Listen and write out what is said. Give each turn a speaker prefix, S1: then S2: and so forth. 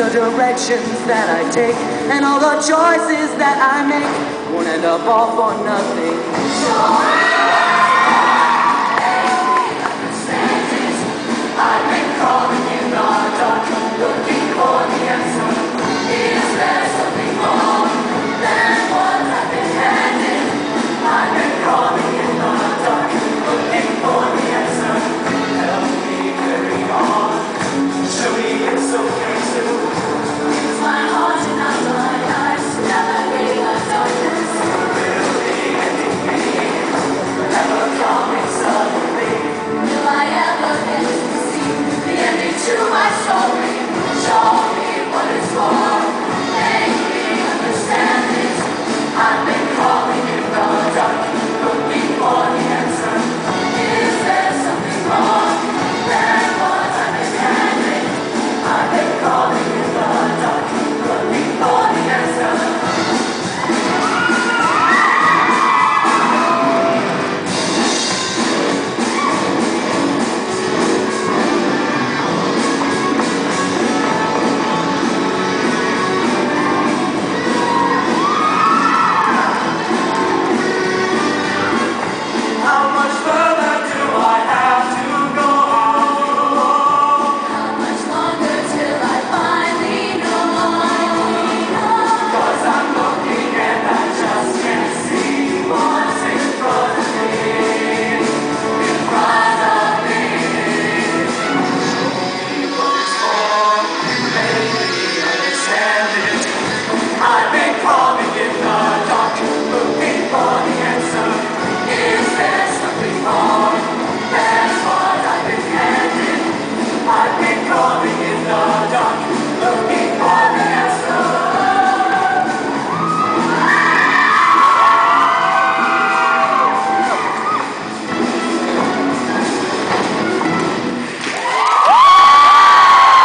S1: the directions that I take and all the choices that I make won't end up all for nothing.